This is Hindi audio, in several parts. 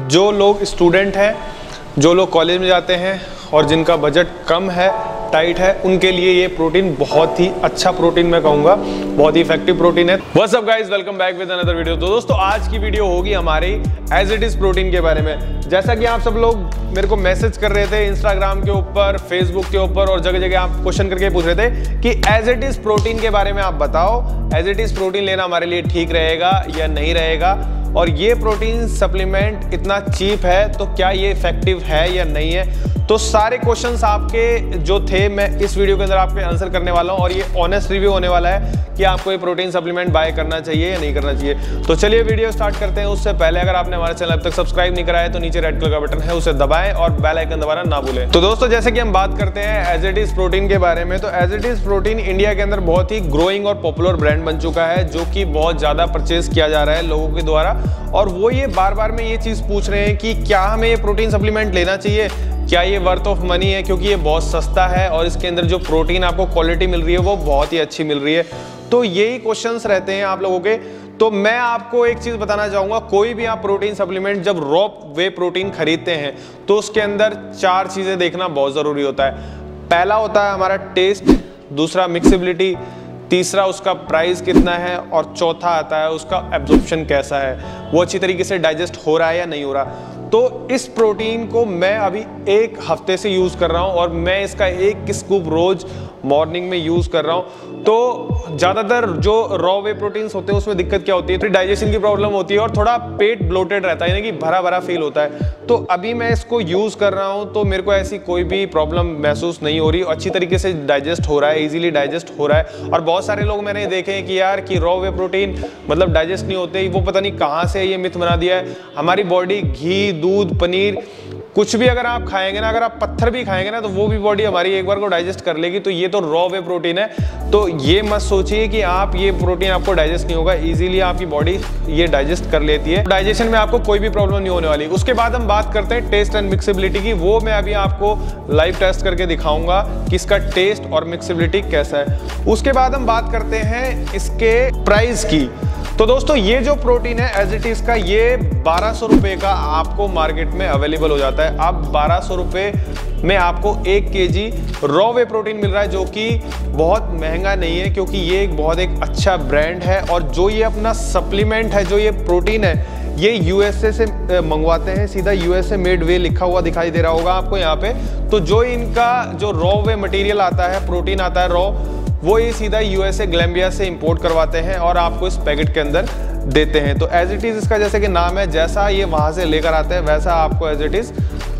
जो लोग स्टूडेंट हैं, जो लोग कॉलेज में जाते हैं और जिनका बजट कम है टाइट है, उनके लिए ये प्रोटीन बहुत ही अच्छा प्रोटीन मैं कहूँगा। बहुत ही इफ़ेक्टिव प्रोटीन है। What's up guys welcome back with another video तो दोस्तों, आज की वीडियो होगी हमारी एज इट इज़ प्रोटीन के बारे में। जैसा कि आप सब लोग मेरे को मैसेज कर रहे थे इंस्टाग्राम के ऊपर फेसबुक के ऊपर और जगह जगह आप क्वेश्चन करके पूछ रहे थे कि एज इट इज़ प्रोटीन के बारे में आप बताओ एज इट इज़ प्रोटीन लेना हमारे लिए ठीक रहेगा या नहीं रहेगा? और ये प्रोटीन सप्लीमेंट इतना चीप है तो क्या ये इफ़ेक्टिव है या नहीं है? तो सारे क्वेश्चंस आपके जो थे, मैं इस वीडियो के अंदर आपके आंसर करने वाला हूँ और ये ऑनेस्ट रिव्यू होने वाला है कि आपको ये प्रोटीन सप्लीमेंट बाय करना चाहिए या नहीं करना चाहिए। तो चलिए वीडियो स्टार्ट करते हैं। उससे पहले अगर आपने हमारे चैनल अब तक सब्सक्राइब नहीं कराया तो नीचे रेड कलर का बटन है, उसे दबाएँ। और बेल आइकन दबाना ना भूलें। तो दोस्तों, जैसे कि हम बात करते हैं एज इट इज़ प्रोटीन के बारे में तो as it is protein India के अंदर बहुत ही ग्रोइंग और पॉपुलर ब्रांड बन चुका है, जो कि बहुत ज़्यादा परचेज किया जा रहा है लोगों के द्वारा। और वो ये बार बार में ये चीज़ पूछ रहे हैं कि क्या हमें ये प्रोटीन सप्लीमेंट लेना चाहिए? क्या ये वर्थ ऑफ़ मनी है? क्योंकि ये बहुत सस्ता है और इसके अंदर जो प्रोटीन आपको क्वालिटी मिल रही है, वो बहुत ही अच्छी मिल रही है। तो यही क्वेश्चंस रहते हैं आप लोगों के। तो मैं आपको एक चीज़ बताना चाहूँगा, कोई भी आप प्रोटीन सप्लीमेंट जब रॉ वे प्रोटीन खरीदते हैं तो उसके अंदर चार चीज़ें देखना बहुत ज़रूरी होता है। पहला होता है हमारा टेस्ट दूसरा मिक्सिबिलिटी तीसरा उसका प्राइस कितना है, और चौथा आता है उसका एब्जॉर्प्शन कैसा है। वो अच्छी तरीके से डाइजेस्ट हो रहा है या नहीं हो रहा। तो इस प्रोटीन को मैं अभी एक हफ़्ते से यूज़ कर रहा हूँ, और मैं इसका एक स्कूप रोज मॉर्निंग में यूज़ कर रहा हूँ। तो ज़्यादातर जो रॉ वे प्रोटीन्स होते हैं, उसमें दिक्कत क्या होती है? तो डाइजेशन की प्रॉब्लम होती है और थोड़ा पेट ब्लोटेड रहता है, यानी कि भरा भरा फील होता है। तो अभी मैं इसको यूज़ कर रहा हूँ तो मेरे को ऐसी कोई भी प्रॉब्लम महसूस नहीं हो रही। अच्छी तरीके से डाइजेस्ट हो रहा है ईजिली डाइजेस्ट हो रहा है। और बहुत सारे लोग मैंने देखे हैं कि यार, कि रॉ वे प्रोटीन मतलब डाइजेस्ट नहीं होते, वो पता नहीं कहाँ से ये मिथ बना दिया है। हमारी बॉडी घी, दूध, पनीर कुछ भी अगर आप खाएँगे ना, अगर आप पत्थर भी खाएँगे ना तो वो भी बॉडी हमारी एक बार को डाइजेस्ट कर लेगी। तो ये तो रॉ वे प्रोटीन है। तो ये मत सोचिए कि आप ये प्रोटीन आपको डाइजेस्ट नहीं होगा। इजीली आपकी बॉडी ये डाइजेस्ट कर लेती है। डाइजेशन में आपको कोई भी प्रॉब्लम नहीं होने वाली। उसके बाद हम बात करते हैं टेस्ट एंड मिक्सिबिलिटी की। वो मैं अभी आपको लाइव टेस्ट करके दिखाऊँगा कि इसका टेस्ट और मिक्सिबिलिटी कैसा है। उसके बाद हम बात करते हैं इसके प्राइस की। तो दोस्तों, ये जो प्रोटीन है एज इट इज़ का, ये बारह सौ का आपको मार्केट में अवेलेबल हो जाता है। अब बारह सौ में आपको एक के जी रॉ वे प्रोटीन मिल रहा है, जो कि बहुत महँगा नहीं है, क्योंकि ये एक बहुत एक अच्छा ब्रांड है और जो ये अपना सप्लीमेंट है, जो ये प्रोटीन है, ये यूएसए से मंगवाते हैं। सीधा यूएसए मेड वे लिखा हुआ दिखाई दे रहा होगा आपको यहाँ पे। तो जो इनका जो रॉ वे मटेरियल आता है प्रोटीन आता है रॉ वो ये सीधा यूएसए ग्लैम्बिया से इंपोर्ट करवाते हैं और आपको इस पैकेट के अंदर देते हैं। तो एज इट इज़ इसका जैसे कि नाम है, जैसा ये वहाँ से लेकर आते हैं, वैसा आपको एज इट इज़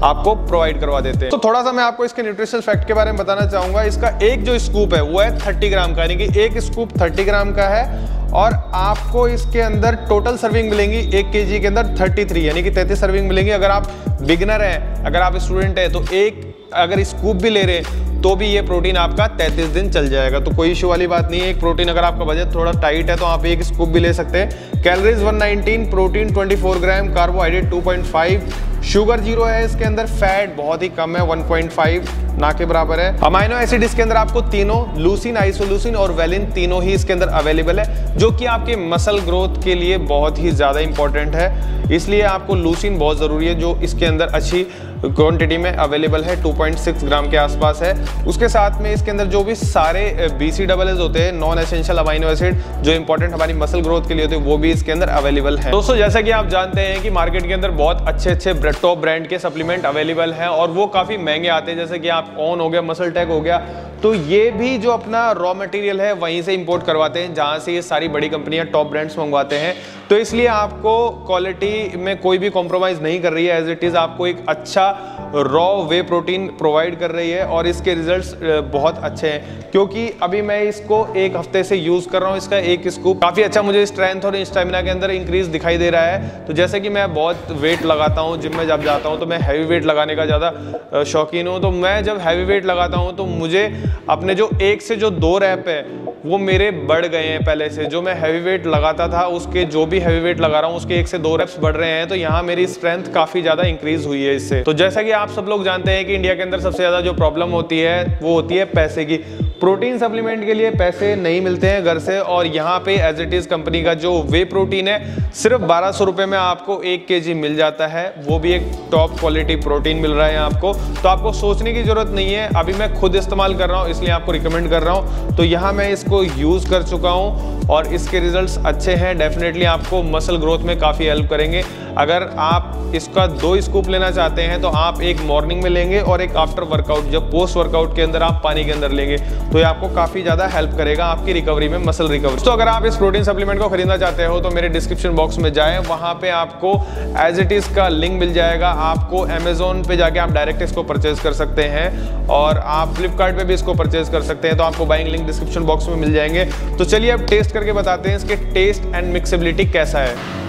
आपको प्रोवाइड करवा देते हैं। तो थोड़ा सा मैं आपको इसके न्यूट्रिशनल फैक्ट के बारे में बताना चाहूँगा। इसका एक जो स्कूप है, वो है थर्टी ग्राम का, यानी कि एक स्कूप थर्टी ग्राम का है और आपको इसके अंदर टोटल सर्विंग मिलेंगी एक के के अंदर 33 यानी कि 33 सर्विंग मिलेंगी। अगर आप बिगनर हैं, अगर आप स्टूडेंट हैं तो एक अगर स्कूप भी ले रहे हैं तो भी ये प्रोटीन आपका 33 दिन चल जाएगा। तो कोई इशू वाली बात नहीं है। एक प्रोटीन अगर आपका बजट थोड़ा टाइट है तो आप एक स्कूप भी ले सकते हैं। Calories 119 protein 24 gram carbohydrate 2.5 sugar zero है, इसके अंदर फैट बहुत ही कम है 1.5 ना के बराबर है। अमाइनो एसिड इसके अंदर आपको तीनों लूसिन आइसोलूसिन और वेलिन तीनों ही इसके अंदर अवेलेबल है, जो कि आपके मसल ग्रोथ के लिए बहुत ही ज़्यादा इंपॉर्टेंट है। इसलिए आपको लूसिन बहुत ज़रूरी है, जो इसके अंदर अच्छी क्वांटिटी में अवेलेबल है 2.6 ग्राम के आसपास है। उसके साथ में इसके अंदर जो भी सारे बी सी डबल एज होते हैं नॉन एसेंशियल अमाइनो एसिड जो इंपॉर्टेंट हमारी मसल ग्रोथ के लिए होते हैं, वो भी इसके अंदर अवेलेबल है। दोस्तों, जैसा कि आप जानते हैं कि मार्केट के अंदर बहुत अच्छे अच्छे टॉप ब्रांड के सप्लीमेंट अवेलेबल हैं और वो काफ़ी महँगे आते हैं, जैसे कि आप ऑन हो गया मसल टैग हो गया तो ये भी जो अपना रॉ मटेरियल है, वहीं से इंपोर्ट करवाते हैं, जहाँ से ये सारी बड़ी कंपनियाँ टॉप ब्रांड्स मंगवाते हैं। तो इसलिए आपको क्वालिटी में कोई भी कॉम्प्रोमाइज़ नहीं कर रही है एज इट इज़ आपको एक अच्छा रॉ वे प्रोटीन प्रोवाइड कर रही है और इसके रिजल्ट्स बहुत अच्छे हैं। क्योंकि अभी मैं इसको एक हफ़्ते से यूज़ कर रहा हूँ, इसका एक स्कूप काफ़ी अच्छा मुझे स्ट्रेंथ और स्टेमिना के अंदर इंक्रीज दिखाई दे रहा है। तो जैसे कि मैं बहुत वेट लगाता हूँ जिम में जब जाता हूँ तो मैं हैवी वेट लगाने का ज़्यादा शौकीन हूँ। तो मैं जब हैवी वेट लगाता हूँ तो मुझे अपने जो एक से जो दो रैप है, वो मेरे बढ़ गए हैं पहले से। जो मैं हैवी वेट लगाता था, उसके जो भी हैवी वेट लगा रहा हूँ, उसके एक से दो रेप्स बढ़ रहे हैं तो यहाँ मेरी स्ट्रेंथ काफ़ी ज़्यादा इंक्रीज हुई है इससे। तो जैसा कि आप सब लोग जानते हैं कि इंडिया के अंदर सबसे ज़्यादा जो प्रॉब्लम होती है, वो होती है पैसे की। प्रोटीन सप्लीमेंट के लिए पैसे नहीं मिलते हैं घर से, और यहाँ पे एज इट इज़ कंपनी का जो वे प्रोटीन है सिर्फ़ बारह सौ रुपए में आपको एक के जी मिल जाता है। वो भी एक टॉप क्वालिटी प्रोटीन मिल रहा है आपको। तो आपको सोचने की ज़रूरत नहीं है। अभी मैं खुद इस्तेमाल कर रहा हूँ, इसलिए आपको रिकमेंड कर रहा हूँ। तो यहाँ मैं इसको यूज़ कर चुका हूँ और इसके रिजल्ट्स अच्छे हैं। डेफिनेटली आपको मसल ग्रोथ में काफ़ी हेल्प करेंगे। अगर आप इसका दो स्कूप लेना चाहते हैं तो आप एक मॉर्निंग में लेंगे और एक आफ्टर वर्कआउट जब पोस्ट वर्कआउट के अंदर आप पानी के अंदर लेंगे तो ये आपको काफ़ी ज़्यादा हेल्प करेगा आपकी रिकवरी में मसल रिकवरी तो अगर आप इस प्रोटीन सप्लीमेंट को खरीदना चाहते हो तो मेरे डिस्क्रिप्शन बॉक्स में जाए, वहाँ पे आपको एज इट इज़ का लिंक मिल जाएगा। आपको अमेजोन पे जाके आप डायरेक्ट इसको परचेज कर सकते हैं और आप फ्लिपकार्ट भी इसको परचेज कर सकते हैं तो आपको बाइंग लिंक डिस्क्रिप्शन बॉक्स में मिल जाएँगे। तो चलिए अब टेस्ट करके बताते हैं इसके टेस्ट एंड मिक्सेबिलिटी कैसा है।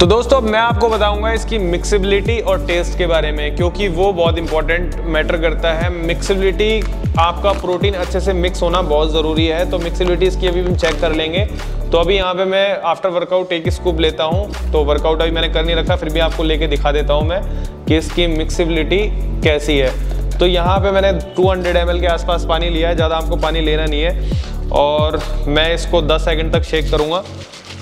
तो दोस्तों, अब मैं आपको बताऊँगा इसकी मिक्सिबिलिटी और टेस्ट के बारे में, क्योंकि वो बहुत इंपॉर्टेंट मैटर करता है। मिक्सिबिलिटी आपका प्रोटीन अच्छे से मिक्स होना बहुत ज़रूरी है तो मिक्सिबिलिटी इसकी अभी हम चेक कर लेंगे। तो अभी यहाँ पे मैं आफ्टर वर्कआउट एक स्कूप लेता हूँ तो वर्कआउट अभी मैंने कर नहीं रखा, फिर भी आपको लेके दिखा देता हूँ मैं कि इसकी मिक्सिबिलिटी कैसी है। तो यहाँ पे मैंने 200 हंड्रेड के आसपास पानी लिया है, ज़्यादा आपको पानी लेना नहीं है और मैं इसको 10 सेकंड तक शेक करूँगा।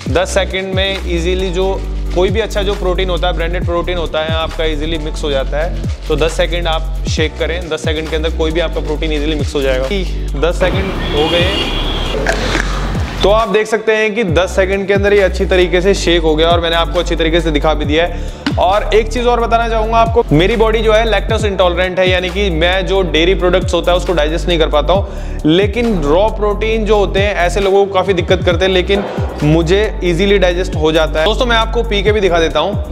10 सेकंड में इजीली जो कोई भी अच्छा जो प्रोटीन होता है ब्रांडेड प्रोटीन होता है, आपका इजीली मिक्स हो जाता है। तो 10 सेकंड आप शेक करें 10 सेकंड के अंदर कोई भी आपका प्रोटीन इजीली मिक्स हो जाएगा। 10 सेकंड हो गए। तो आप देख सकते हैं कि 10 सेकंड के अंदर ये अच्छी तरीके से शेक हो गया और मैंने आपको अच्छी तरीके से दिखा भी दिया है। और एक चीज़ और बताना चाहूँगा आपको, मेरी बॉडी जो है लैक्टोस इंटॉलरेंट है, यानी कि मैं जो डेयरी प्रोडक्ट्स होता है उसको डाइजेस्ट नहीं कर पाता हूँ। लेकिन रॉ प्रोटीन जो होते हैं, ऐसे लोगों को काफ़ी दिक्कत करते हैं, लेकिन मुझे इजीली डाइजेस्ट हो जाता है। दोस्तों, मैं आपको पी के भी दिखा देता हूँ।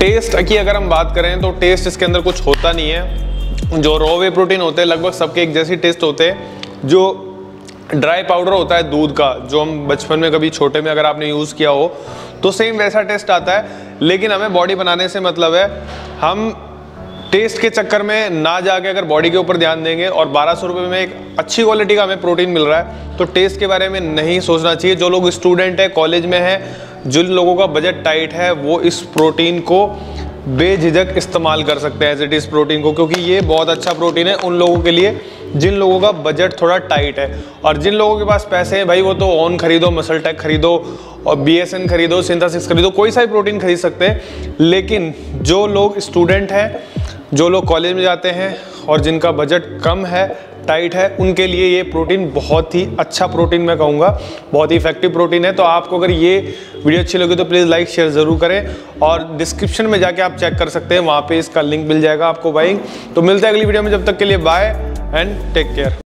टेस्ट की अगर हम बात करें तो टेस्ट इसके अंदर कुछ होता नहीं है। जो रॉ वे प्रोटीन होते हैं, लगभग सबके एक जैसी टेस्ट होते हैं, जो ड्राई पाउडर होता है दूध का, जो हम बचपन में कभी छोटे में अगर आपने यूज़ किया हो तो सेम वैसा टेस्ट आता है, लेकिन हमें बॉडी बनाने से मतलब है, हम टेस्ट के चक्कर में ना जाके अगर बॉडी के ऊपर ध्यान देंगे और बारह सौ में एक अच्छी क्वालिटी का हमें प्रोटीन मिल रहा है तो टेस्ट के बारे में नहीं सोचना चाहिए। जो लोग स्टूडेंट है कॉलेज में है, जिन लोगों का बजट टाइट है, वो इस प्रोटीन को बेझिझक इस्तेमाल कर सकते हैं एज इट इज़ प्रोटीन को, क्योंकि ये बहुत अच्छा प्रोटीन है उन लोगों के लिए जिन लोगों का बजट थोड़ा टाइट है। और जिन लोगों के पास पैसे हैं, भाई, वो तो ऑन खरीदो मसल टेक खरीदो और बी एस एन खरीदो सिंथेसिस खरीदो, कोई सा भी प्रोटीन खरीद सकते हैं। लेकिन जो लोग स्टूडेंट हैं, जो लोग कॉलेज में जाते हैं और जिनका बजट कम है टाइट है, उनके लिए ये प्रोटीन बहुत ही अच्छा प्रोटीन मैं कहूँगा, बहुत ही इफ़ेक्टिव प्रोटीन है। तो आपको अगर ये वीडियो अच्छी लगी तो प्लीज़ लाइक शेयर ज़रूर करें और डिस्क्रिप्शन में जाके आप चेक कर सकते हैं, वहाँ पर इसका लिंक मिल जाएगा आपको बाइंग तो मिलता है अगली वीडियो में, जब तक के लिए बाय एंड टेक केयर